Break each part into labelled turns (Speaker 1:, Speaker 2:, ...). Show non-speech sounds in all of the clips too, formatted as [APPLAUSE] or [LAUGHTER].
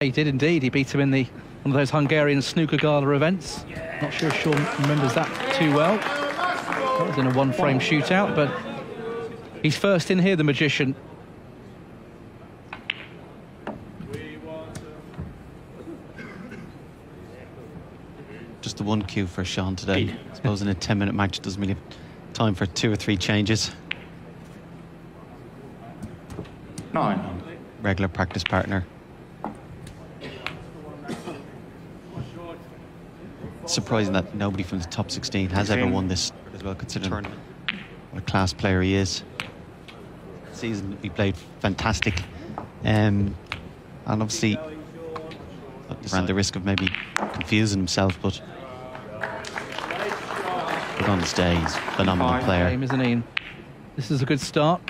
Speaker 1: He did indeed. He beat him in the one of those Hungarian snooker gala events. Not sure if Shaun remembers that too well. That was in a one-frame shootout, but he's first in here, the magician.
Speaker 2: Just the one cue for Shaun today. I suppose in a 10-minute match it doesn't really have time for two or three changes.
Speaker 3: Nine.
Speaker 2: Regular practice partner. Surprising that nobody from the top 16 has ever won this as well, considering what a class player he is. Season he played fantastic, um, and obviously ran the risk of maybe confusing himself, but but on his day, he's a phenomenal player.
Speaker 1: Game, isn't he? This is a good start.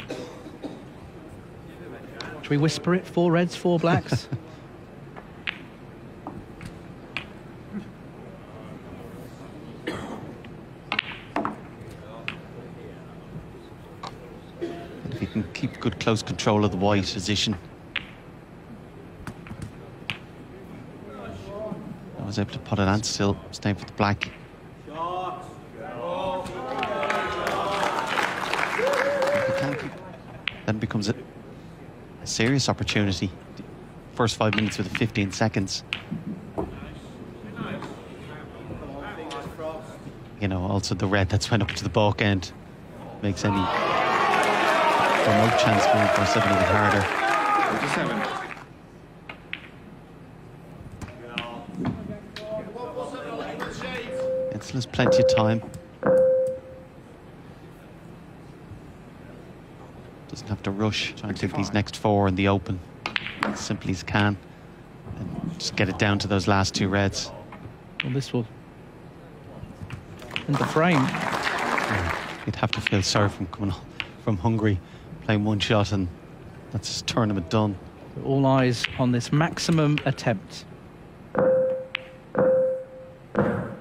Speaker 1: Should we whisper it? Four reds, four blacks. [LAUGHS]
Speaker 2: if he can keep good close control of the white position. I was able to put an on still, staying for the black. Then becomes a, a serious opportunity. First five minutes with 15 seconds. You know, also the red that's went up to the baulk end makes any remote chance going for seven even harder.
Speaker 3: 47.
Speaker 2: And still has plenty of time. Doesn't have to rush, trying to take these next four in the open as simply as can. And just get it down to those last two reds.
Speaker 1: well, this will end the frame.
Speaker 2: You'd have to feel sorry from coming from Hungary, playing one shot, and that's his tournament done.
Speaker 1: All eyes on this maximum attempt.
Speaker 2: I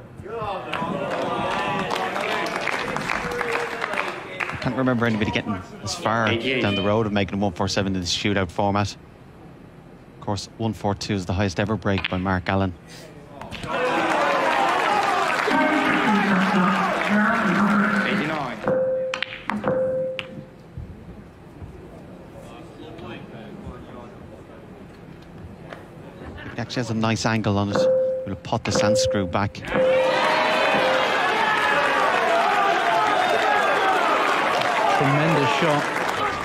Speaker 2: can't remember anybody getting as far down the road of making a 147 in this shootout format. Of course, 142 is the highest ever break by Mark Allen. He actually has a nice angle on it. We'll pot the sand screw back.
Speaker 1: Tremendous shot.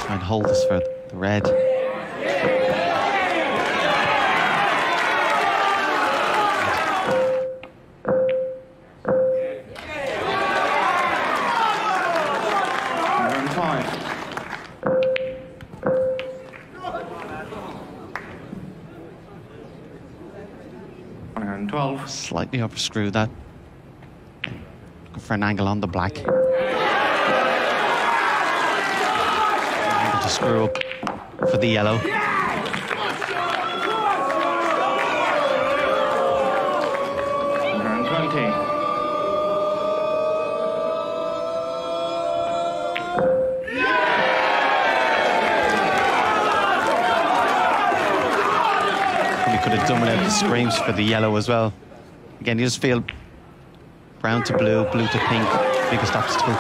Speaker 2: Try and hold this for the red.
Speaker 3: 112.
Speaker 2: Slightly up screw that. Looking for an angle on the black. To screw up for the yellow.
Speaker 3: One twenty.
Speaker 2: Could have dominated the screams for the yellow as well. Again, you just feel brown to blue, blue to pink, biggest obstacle.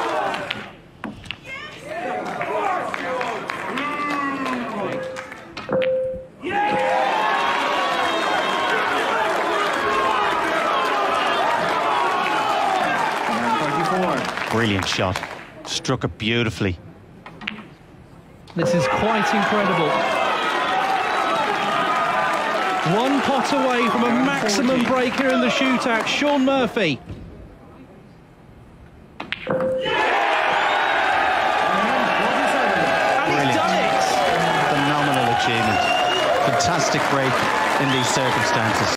Speaker 2: Brilliant shot. Struck it beautifully.
Speaker 1: This is quite incredible. One pot away from a maximum break here in the shootout. Shaun Murphy. And he's done it!
Speaker 2: Phenomenal achievement. Fantastic break in these circumstances.